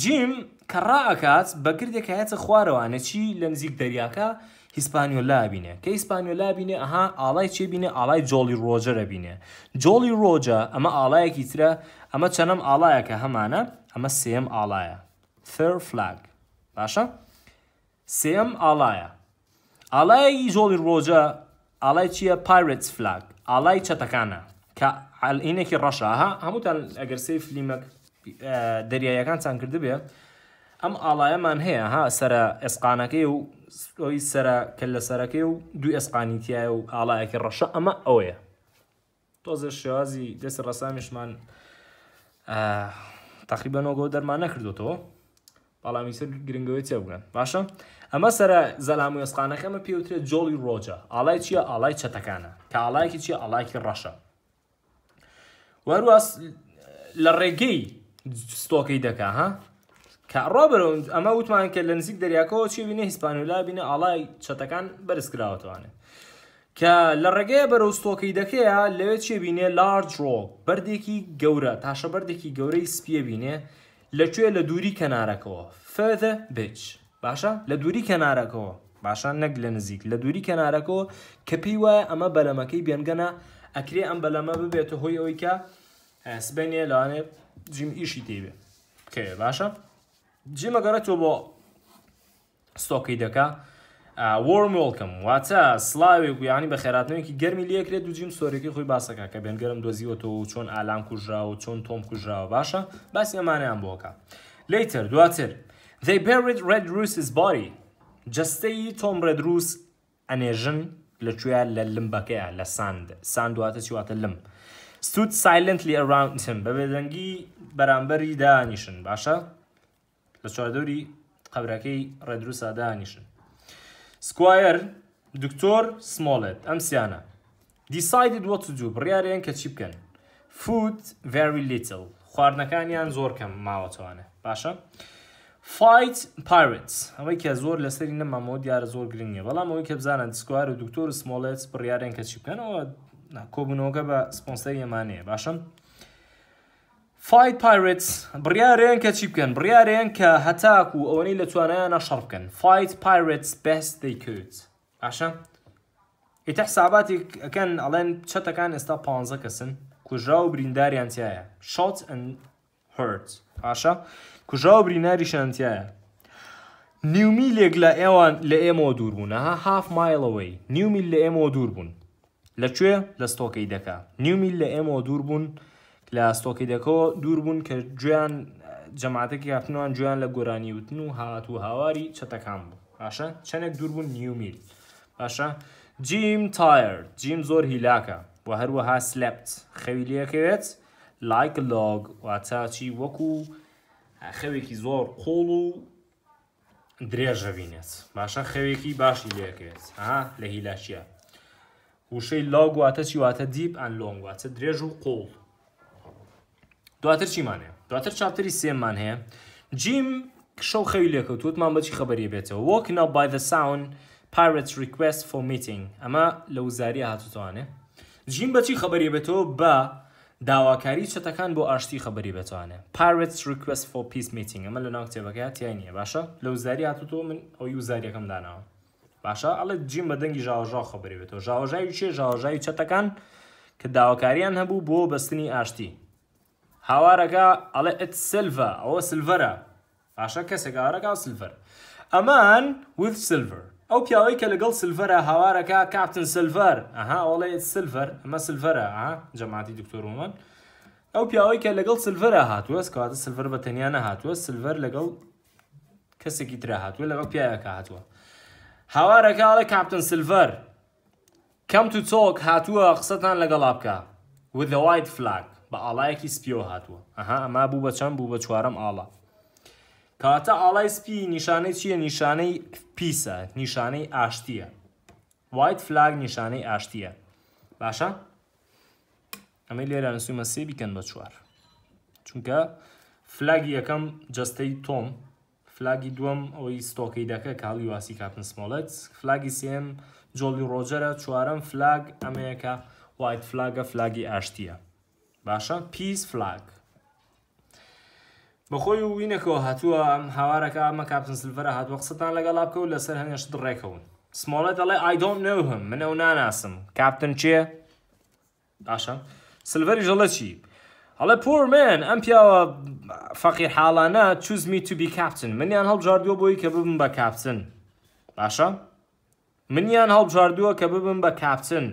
Speaker 1: جیم کە ڕائکات بە کردێک هەیەە خوارەوانە چی لە نزیک دەریاکە هیسپانیۆلا بینێ کە هیسپانیۆلا بینێ ئەها ئاڵای چێ بینێ ئاڵای جۆلی ڕۆژەرە بینێ جۆلی ڕۆژە ئەمە ئاڵایەکی ترە ئەمە چەنەم ئاڵایەکە هەمانە ئەمە سێم ئاڵایە فر فلاگ باشە سێم ئاڵایە ئاڵایەکی جۆلی ڕۆژە ئاڵای چییە پایرتس فلاگ ئاڵای چەتەکانە کە عینێکی ڕەشاها هەمووتان ئەگەر سی فلیمەک دەریایەکان چان کرد بێت ئەم ئاڵایەمان هەیە ها سرە ئێسقانەکەی و ئەوی سرە کە لە سەرەکەی و دوو ئێسقانیتیایە و ئاڵایەکی ڕەشە ئەمە ئەوەیە تۆزە شێوازی دەست ڕەسامیشمان تقریبەنەوەگۆ دەرمان نەکردوەوە بەڵامی سەر گرنگەوەی چێ بگەن باشە ئەمە سرە زەلام و ئێسقانەکەمە پێوترێت جۆڵی ڕۆژە ئاڵای چییە ئاڵای چەتەکانە کە ئاڵایکی چیە ئاڵایکی ڕەشە وەرواز لە ڕێگەی ستۆکەی دەکا ها کە ڕۆبرون ئەمە وتمان کە لە نزیک دەریاکەوە چی بینە هیسپانولا بینە ئاڵای چەتەکان بەرزکراوەوانێت کە لە ڕێگەیە بەرەوستۆکەی دەکەیە لەوێت چێ بینێ لارج ڕۆک بەردێکی گەورە تاشە بەردێکی گەورەی سپیە بینێ لەکوێ لە دووری کەنارەکەەوە فەدە بچ باشە لە دووری کەنارەکەەوە باشان نەک لە نزیک لە دووری کەنارەکەەوە کە پێی وایە ئەمە بەلەمەکەی بێنگەنە ئەکرێ ئەم بەلەمە ببێتە هۆی ئەوەی کە سبێنێ لاوانێ جیم ئیشی تێبێ کێ باشە؟ جمەگەڕێتەوە بۆ ستۆکی دەکە وەرم وڵکم واتە سلاوێک گویانی بە خێراتنەوەکی گەرمی لەکرێت دو جیم سۆرەی خۆی باسەکە کە بێنگەرم دۆزیوەەوە و چۆن ئالان کوژرا و چۆن تۆم کوژراوە باشە باسی ئەمانیان بۆکە لیتر دواتر They buried Red Roos's body جستەی تۆم ڕێدرووس ئەنێژن لەکوێ لە لمبەکەیە لە ساند ساند دواتە چیواتە لم ستوت سایلنتلی ئەراونتم بەبێدەنگی بەرامبەری دانیشن باشە لە چواردۆری قەورەکەی ڕێدروسا دانیشن سکوایر دکتۆر سمۆلت ئەمسیانە دیسایدد وە جو بڕیاریان کە چی بکەن فوت very little خواردنەکانیان زۆر کەم ماوەتوانە باشە فیت پایرتس ئەوەی کە زۆر لەسەری نەمامەوە دیارە زۆر گرنگە بەڵام ئەوەی کە بزانە دیسکوار و دکتۆر سمۆلت بڕیاریان کە چی بکەنەوە کۆبوونەوەگە بە سپۆنسەر یەمانەیە باشم فایت پایرتس بڕیارەیەن کە چی بکەن بڕیارەیەن کە هەتاکو و ئەوەی لە توانیانە شەڕ بکەن فایت پایرتس بەست دەیکرد باشە هیتە حساباتی ئەەکەن ئەڵێن چەتەکان ئێستا پ کەسن کوژرا و برینداریان تایە شت هرت باشە کوژرا و بریناری شانتیایە نیومی لێک لە ئێوان لە ئێمەوە دوور بوون ها هاف مایلەوەی نیومیل لە ئێمەوە دوور بوون لەکوێ لە ستۆکەی دەکا نیومیل لە ئێمەوە دوور بوون و لە ستۆکیدەکەەوە دوور بوون کە گویان جەماتێکی هاتنوان گویان لە گۆرانی وتن و هات و هاواری چەتەکان بوو باشە چەندێک دوور بوون نیومیل باشە جیم تایر جیم زۆر هیلاکە و هەروەها سلپت خەویلەکەوێت لایک لۆگ واتاچی وەکو خەوێکی زۆر قۆڵ و درێژەبینێت باشە خەوێکی باشی لەکەوێت ها لە هیلاشیە وشەی لاگ واتە چی واتە دیپ ئەن لۆنگ واتە درێژ و قۆڵ دواتر چیمانێ دواتر چاپتری سێمان هەیە جیم شەو خەوی لێکەوتوتمان بەچی خبری بێتەوە وەکنە بای the sound pirates request for meeting ئەمە لە وزاری هاتوتوانێ جیم بەچی خبری بێتەوە بە داواکاری چەتەکان بۆ ئاشتی خبری بێتوانێ pirates request for peace meeting ئەمە لە ناو کتێبەکە تیان نیە باشە لە وزاری هاتوتۆ من ئەوی وزاریەکەم داناوە باشە ئەڵە جیم بە دەنگی ژاوژا خبری بێتەوە ژاوژای چێ ژاوژای چەتەکان کە داواکاریان هەبوو بۆ بەستنی ئاشتی هاوارەکە ئەڵێ ئت او ئەوە سلڤەرە پاشە کەسێک هاوارەکە سلڤەر ئەمان with سلڤەر ئەو پیاوەی کە لەگەڵ سلڤەرە هاوارەکە کاپتن سلڤەر ئەها ئەوڵێ سلڤەر ئەمە سلڤەرە جەماتی دکتۆرمان ئەو پیاوەی کە لەگەڵ سلڤەرە هاتووە کەواتە سلڤەر بە تەنیانە هاتووە سلڤەر لەگەڵ کەسێکی تررا هاتووە لەگەڵ پیاەکە هاتووە على كابتن سيلفر كم تو توك هاتوا قسەتان لەگەڵا بکە with the white flag بە ئاڵایەکی سپیۆ هاتووە ئەها ئەما بوو بە چەند بوو بە چوارم ئاڵا کاتە ئاڵای سپی نیشانەی چییە نیشانەی پیسە نیشانەی ئاشتیە وایت فلاگ نیشانەی ئاشتیە باشە ئەمەی لێرە نووسمە سێ بیکەن بە چوار چونکە فلاگی یەکەم جستەی تۆم فلاگی دووەم ئەوەی ستۆکەیدەکە کاڵی واسی کاپن سمۆڵەت فلاگی سێم جۆڵی ڕۆجەرە چوارم فلاگ ئەمەیەکە وایت فلاگە فلاگی ئاشتیە باشە پیس فلاگ بەخۆی و وینەکەەوە هاتووە ئەم هاوارەکە ئەمە کاپتن سلڤرە هاتووە قسەتان لەگەڵا بکە و لەسەر هەنیشت ڕێکەون سمۆڵە دەڵێ ئایدۆم نەوهم منە و ناناسم کاپتن چێ باشە سلڤری ژەڵە چی هەڵێ پۆرمێن ئەم پیاوە فەقیر حاڵانە چوزمی توبی کاپتن منیان هەڵبژاردووە بۆی کە ببم بە کاپتن باشە منیان هەڵبژاردووە کە ببم بە کاپتن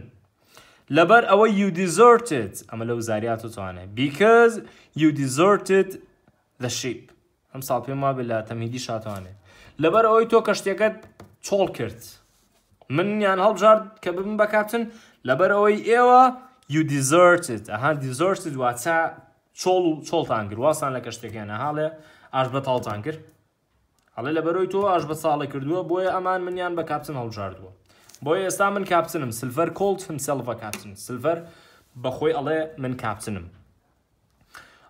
Speaker 1: لەبەر ئەوە you deserted ئەمە لەو زاریات توانێ because you deserted the sheep ئەم ساڵ پێم وابێ لە تەمیدی شاتوانێ لەبەر ئەوەی تۆ کە شتێکەکەت چۆڵ کرد من یان هەڵبژارد کە بم بەکاتن لەبەر ئەوەی ئێوە you deserted ئەها deserted واچە چۆڵ و چۆڵتان کرد واسان لە کە شتێکیانە هاڵێ ئاش بەتاڵتان کرد هەڵێ لەبەرەوەی تۆ ئاش بە ساڵە کردووە بۆیە ئەمان منیان بە کاپچن هەڵبژاردووە بوي استا من سيلفر كولت هم سيلفا كابتن سيلفر بخوي ئەڵێ من كابتنم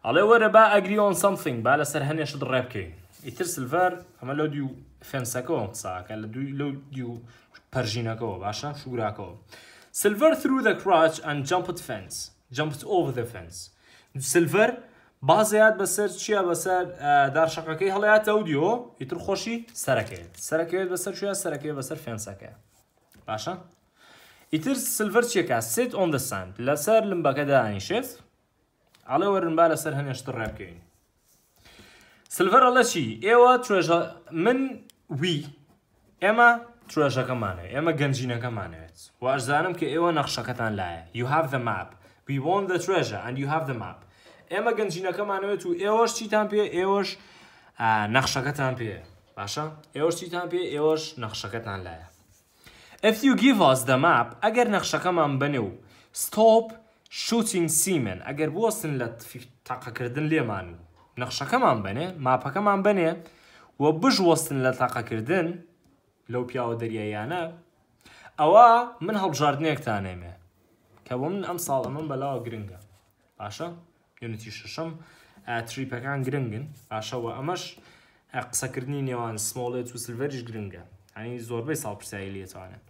Speaker 1: ئەڵێ ورا با اون سمثينغ با لەسەر هەنێشت ڕێبکەی ئیتر سلڤەر ئەمە لە دوو فێنسەکەەوە قساکە لە دوو لەو دیو پەرژینەکەەوە باشە شوراکەوە سلڤەر through the crotch and jumped fence jumped over the fence سلڤەر بازیات بەسەر چییە بەسەر دارشەکەەکەی هەڵیاتە ئەو دیۆ ئیتر خۆشی سركيت سەرەکەوێت بەسەر چیە سەرەکەی بەسەر فێنسەکە باشە ئیتر سلڤەر چێکە سێت ئۆن دەسان لەسەر لمبەکەدا ئانیشێت ئاڵێ وەرنبا لەسەر هەنێشت ڕێبکەین سلڤەر ئەڵە چی ئێوە توێژە من وی ئێمە توێژەکەمانە ئێمە گەنجینەکەمانەوێت و ئەرزانم کە ئێوە نەخشەکەتان لایە you have the map we want the treasure and you have the map ئێمە گەنجینەکەمانەوێت و ئێوەش چیتان پێ ئێوەش نەخشەکەتان پێ باشە ئێوەش چیتان پێ ئێوەش نەخشەکەتان لایە If you give us the map ئەگەر نەخشەکەمان بنێ و stop shooting semen ئەگەر بۆستن لە تاقەکردن لێمان و نەخشەکەمان بنێ ماپەکەمان بنێ و بژوەستن لە تاقەکردن لەو پیاوە دەریایانە ئەوە من هەڵبژاردنێکتان ئێمێ کە بۆ من ئەم ساڵە من بەلاوە گرنگە باشە یونتی ششم ئەتریپەکان گرنگن باشەوە ئەمەش قسەکردنی نێوان سمۆڵێت و سلڤریش گرنگە ئەنی زۆربەی ساڵ پرسیایی لێتوانێت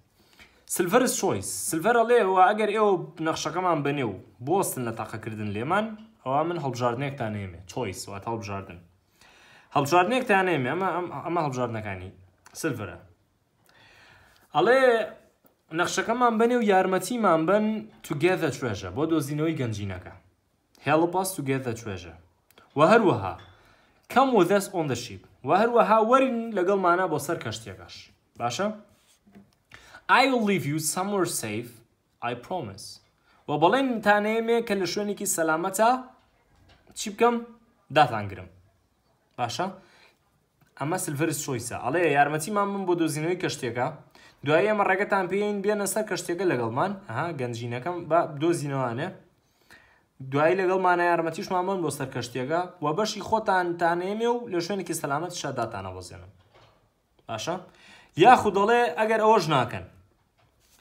Speaker 1: سلڤەر چۆیس سلڤەرە لێەوە ئەگەر ئێوە نەخشەکەمان بنێ و بۆستن لە تاقەکردن لێمان ئەوە من هەڵبژاردنێکتان نێمێ چۆیس وات هەڵبژاردن هەڵبژاردنێکتان نێمێ ئەمە ئەمە هەڵبژاردنەکانی سلڤرە ئەڵێ نەخشەکەمان بنێ و یارمەتیمان بن توگەدە توێژە بۆ دۆزینەوەی گەنجینەکە هێڵ باس توگەدە توێژە و هەروەها کەم و دەست ئۆندەشیب و هەروەها وەرین لەگەڵمانە بۆ سەر کەشتێکەش باشە؟ I will leave you somewhere safe I promise و بەڵێن تانەیەمێ کە لە شوێنێکی سەلامەتە چی بکەم داتانگرم باشە ئەمە سلڤرس چۆیسە ئەڵێ یارمەتیمان من بۆ دۆزینەوەی کەشتێکە دوای ئەمە ڕێگەتان پێین بێنە سەر کەشتێکە لەگەڵمان ها گەنجینەکەم بە دۆزینەوەانە دوایی لەگەڵمانە یارمەتیشمامان بۆ سەر کەشتێکە و بەشی خۆتان تانێمێ و لە شوێنێکی سەلامەت شاداتانە بۆزێنم باشە یاخود دەڵێ ئەگەر ئەوەش ناکەن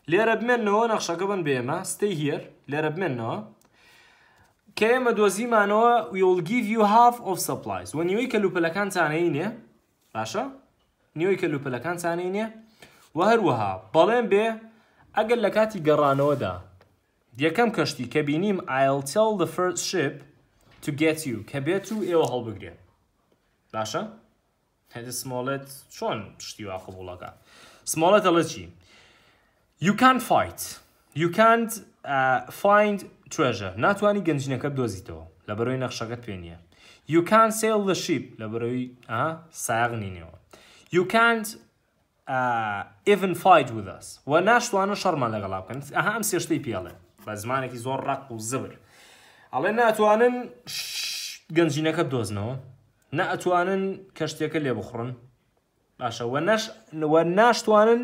Speaker 1: لێرە بمێنەوە نەخشەکە بن بێمە ستی هیر لێرە بمێنەوە کە ئێمە دۆزیمانەوە ویڵگیڤ و هاف of سپلایز و نیوەی کە لوپەلەکان چانەینێ باشە نیوەی کە لوپەلەکان چانەینێ و هەروەها بەڵێم بێ ئەگەر لە کاتی گەڕانەوەدا یەکەم کەشتی کە بینیم I'll tell the first ship to get you کە بێت و ئێوە هەڵبگرێ باشە؟ هەدە سمۆڵێت چۆن پشتی واخە بوڵەکە سمۆڵێت ئەڵە چی؟ You can fight. You can't uh, find treasure. ناتوانی گەنجینەکە بدۆزیتەوە لە بەرەوەی نەخشەکەت پێ نییە. You can't sail the ship لە بەرەوەی ساغ نینەوە. You can't uh, even fight with us. و ناشتوانە شەڕمان لەگەڵا بکەن. ئەها ئەم سێشتەی پیاڵێ بە زمانێکی زۆر ڕق و زبر. ئەڵێ ناتوانن گەنجینەکە بدۆزنەوە. نە ئەتوانن کەشتێکە لێ بخڕن. باشە وە ناشتوانن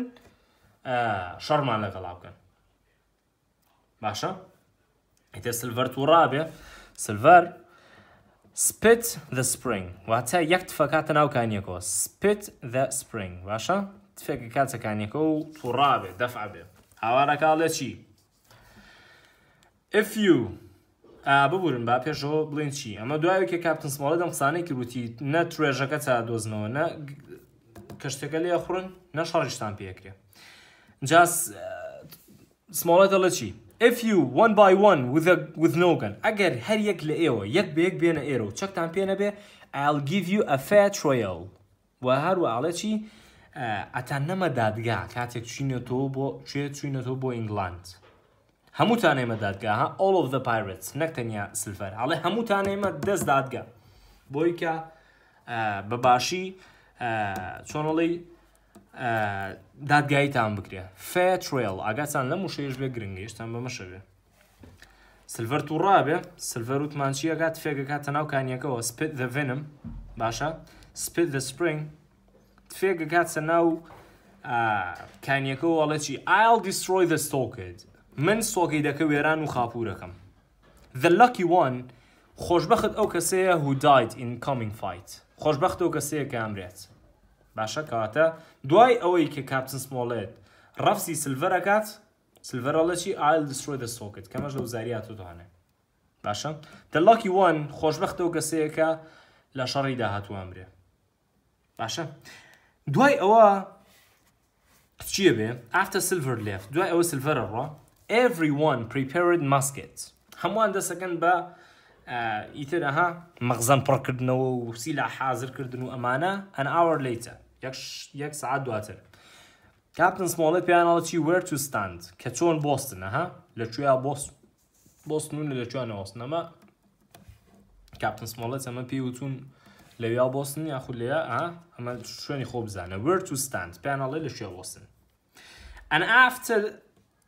Speaker 1: شەڕمان لەگەڵا بکەن باشە ئیتە سلڤەر و ڕابێ سلڤەر سپت the spring واتە یەک تفەکاتە ناوکانیەکەوە سپت the spring باشە تفێکە کاتەکانیەکە و توڕابێ دەفع بێ هاوارەکاڵێ چی if you ببورن با پێشەوە بڵین چی ئەمە دوایکە کاپتن سماڵە دەم قسانێکی وتی نە توێژەکە تا دۆزنەوە نە کەشتەکە لێ خوڕن نە شەڕشتان پێکرێ جاس سماڵێت دەڵە چی if you one by one with a with no gun ئەگەر هەر یەک لە ئێوە یەک بەیەک بێنە ئێرە و چەکتان پێنە بێ I'll give you a fair trial و هەروە ئاڵە چی ئەتان نەمە دادگا کاتێک چینەتەوە بۆ چێ چینەتەوە بۆ ئینگلاند هەمووتان ئێمە دادگا ها all of the pirates نەک تەنیا سلفەر ئاڵێ هەمووتان ئێمە دەست دادگا بۆیکە بەباشی چۆنەڵی دادگاییتان بکرێ فێتریل ئاگاتان لە موشەیەش بێ گرنگیشتان بەمەشەوێ سلڤەر و ڕابێ سلڤەر وتمانچی ئەگات فێگەکات تەناو کانیەکەەوە سپیت دەڤێنم باشە سپیت دە سپرنگ فێگەکات سە ناو کانیەکە وڵەتی ئایل دیسترۆی دە ستۆکت من سۆکەی دەکە وێران و خاپورەکەم The lucky one خۆشببخت ئەو کەسەیە who died in coming fight خۆشببخت ئەو کەسەیە کە ئەمرێت باشە کەواتە دوای ئەوەی کە کاپتن سمۆڵێت ڕفسی سلڤەرەکات سلڤەرەڵەکی ئایل دسرۆی دەسۆکت کەمەش لە وزاریات دوانێ باشە دەلاکی وان خۆشببختەوە کەسەیەەکە لە شەڕی داهاتوو ئەمرێ باشە دوای ئەوە چیە بێ ئافتە سلڤەر لێف دوای ئەوە سلڤەرە ڕۆ everyone prepared muskets هەمووان دەسەکەن بە آه، ئیتر ئەها مەغزەم پڕکردنەوە و سیلا حازر کردن و ئەمانە ئەن ئاور لیتە یک ساعت دواتر کاپتن سمالت پیان آلا چی where to stand که چون بوستن ها لچویا بوست بوستن اون لچویا نواستن اما کاپتن سمالت اما پیوتون لویا بوستن یا خود لیا ها اما شونی خوب زنه where تو stand پیان آلا لچویا بوستن and after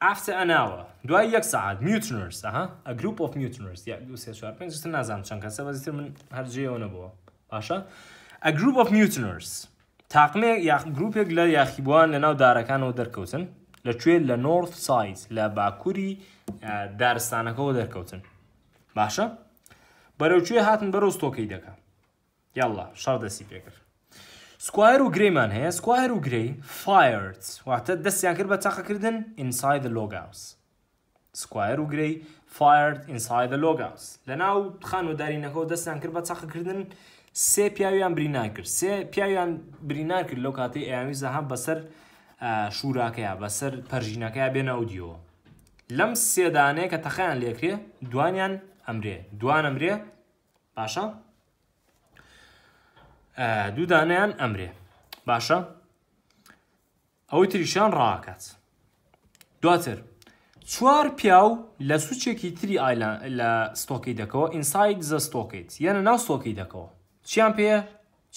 Speaker 1: after an hour دوای یک ساعت mutineers ها a group of mutineers یا دو سه چهار پنج نزن چند کسی وزیتر من هر جایی اونه بوا باشه a group of mutineers تاقمێک یا گرروپێک لە یاخیبووان لە ناو دارەکانەوە دەرکەوتن لەکوێ لە نۆرت سایز لە باکووری دارستانەکەەوە دەرکەوتن باشە بەرەوچێ هاتن بەرەوستۆکەی دەکە یاڵە شەڕ دەسی پێکرد سکوایر و گرێمان هەیە سکوایر و گرەی فایرت واتە دەستیان کرد بە تاقەکردن ئینساید لۆگاوس سکوایر و گرەی فایرت ئینساید لۆگاوس لە ناو خانۆدارینەکەەوە دەستیان کرد بە تاقەکردن سێ پیاویان برینان کرد سێ پیاویان برینان کرد لەو کاتی ئەیاویزە هەم بەسەر شوراکەیە بەسەر پەرژینەکەی بێنە ئەودیۆ لەم سێدانەیە کە تەخیان لێکرێ دوانیان ئەمرێ دوان ئەمرێ باشە دوودانیان ئەمرێ باشە ئەوەی تریشان ڕاکات دواتر چوار پیاو لە سوچێکی تری ئایلان لە ستۆکی دەکەوە ئینسایت زە ستۆکیت یەنە ناو ستۆکی دەکەوە چیان پێە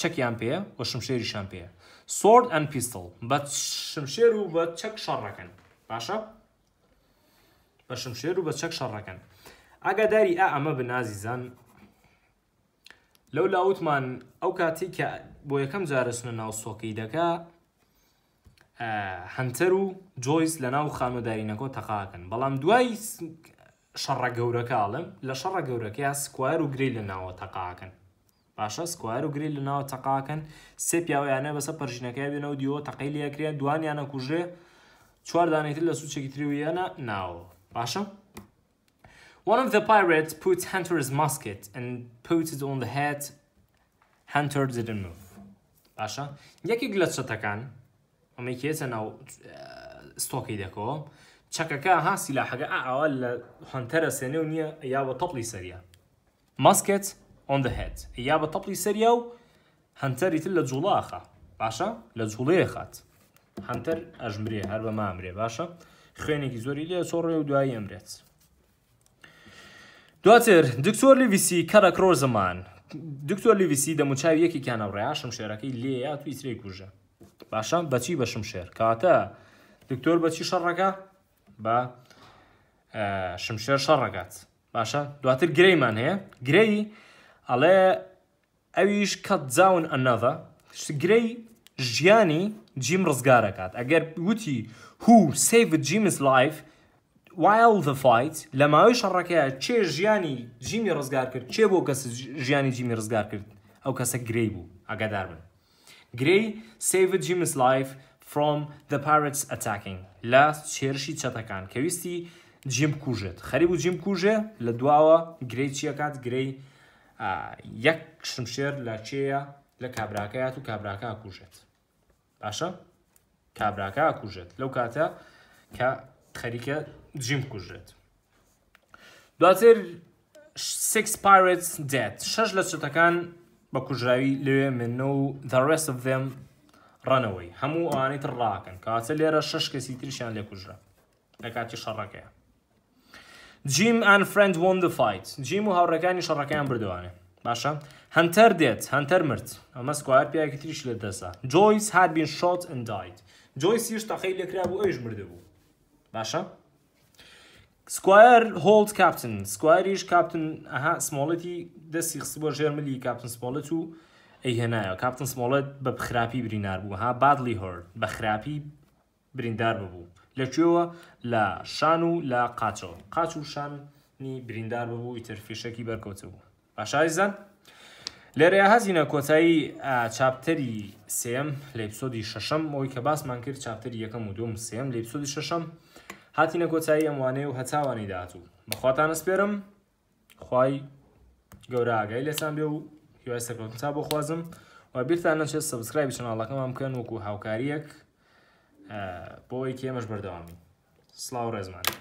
Speaker 1: چەکیان پێە بە شمشێریشان پێە سۆرد ئەن پیستل بە شمشێر و بە چەک شەڕەکەن باشە بە شمشێر و بە چەک شەڕەکەن ئاگاداری ئا ئەمە بنازیزان لەو لاوتمان ئەو کاتی کە بۆ یەکەم جارەسنە ناو سۆکی دەکە هەنتەر و جۆیس لە ناو خانوەدارینەکۆ تەقاکەن بەڵام دوای شەڕە گەورەکەڵم لە شەڕە گەورەکە سکوار و گری لە ناوە تەقاکەن باشە سکوار و گریل لەناوە تەقاکەن سێ پیاوەیانە بەسە پەرژینەکەی بێنەوە دیەوە تەقیلی ئەکرێن دوانیانە کوژێ چواردانێتتر لە سوچێکی تریویانە ناوە باشە؟ One of the pirates put Hunter's musket and put it on the head. Hunter didn't move. باشە یەکێک لە چەتەکان ئەمەی کێتە ناو ستۆکی دەکەوە چەکەکە هاسی لاحەکە ئاوا لە هەنتەرە سێنێ و نییە یا بە تەپلی سەریە. ماسکت on the head یا بە تەپڵی سەریا و هەنتەری تر لە جوڵاخە باشە لە جوڵەیە خات هەنتەر ئەژمرێ هەر بە مامرێ باشە خوێنێکی زۆری لێ چۆڕێ و دوایی ئەمرێت دواتر دکتۆر لیویسی کەرە کرۆ زمان دکتۆر لیویسی دەموچاوی یەکییانە ڕێاشم شێرەکەی لێ یا توی سرێک کوژە باشە بەچی بەشم شێر کاتە دکتۆر بەچی شەڕەکە بە شمشێر شەڕەکات باشە دواتر گرەیمان هەیە گرەی ئەڵێ ئەویش کەت جاون ئەنەڤە گرەی ژیانی جیم ڕزگارەکات ئەگەر وتی هو سیف جیمز لایف وایل the fight لە ماوەی شەڕەکەیە چێ ژیانی جیمی ڕزگار کرد چێ بۆ کەس ژیانی جیمی ڕزگار کرد ئەو کەسە گرەی بوو ئەگەدار بن گرەی سیف جیمز لایف from the pirates attacking لە چێرشی چەتەکان کەویستی جیم کوژێت خەریب و جیم کوژێ لە دواوە گرەی چیەکات گرەی یەک شمشێر لە چێە لە کابراکایات و کابراکە کوژێت باشە کابراکە کوژێت لەو کاتە کە خەریکە جیم کوژێت دواتر six pirates dead شەش لە چتەکان بە کوژراوی لێ منە و the rest of them ڕەنەوەی هەموو ئەوانەی تر ڕاکەن کاتە لێرە شش کەسی تریشیان لێ کوژرا لە کاتی شەڕەکەیە جیم ئەن فرند وۆن د فیت جیم و هاوڕەکانی شەڕەکەیان بردوانێ باشە هەنتەر دێت هەنتەر مرد ئەمە سکوار پیاکی تریش لە دەسا جۆیس هاد بین شۆت ئەندایت جۆیسیش تەخەی لەکرا بوو ئەویش مردبوو باشە سکوار هۆڵد کاپتن سکواریش کاپتن ئەها سمۆڵەتی دەستی خسبۆ ژێرملی کاپتن سمۆڵەت و ئەی هێنایە کاپتن سمۆڵەت بە بخراپی برینار بوو ها بادلی هۆرد بە خراپی بریندار ببوو لەکوێوە لە شان و لە قاچۆ قاچ و شانی بریندار ببوو ئیتر فێشەکی بەرکەوتە بوو باشایزان لێرەیە هەزینە کۆتایی چاپتەری سم لەپسۆدی شەشەم ئەوی کە باسمان کرد چاپتەری یەکەم و دوم سم لەپسۆدی شەشەم هاتینە کۆتایی ئەموانەیە و هەتاوانی داهاتوو بەخواتانە سپێرم خی گەورە ئاگای لەسان بێ و هیوای سەرکەوتن تا بۆ خوازم و بیرتان نەچێت سبسکرایبی چناڵەکەم ئەم بکەن وەکو هاوکاریەک بۆی کێمەش بەردەوامی سلااو ڕێزمانی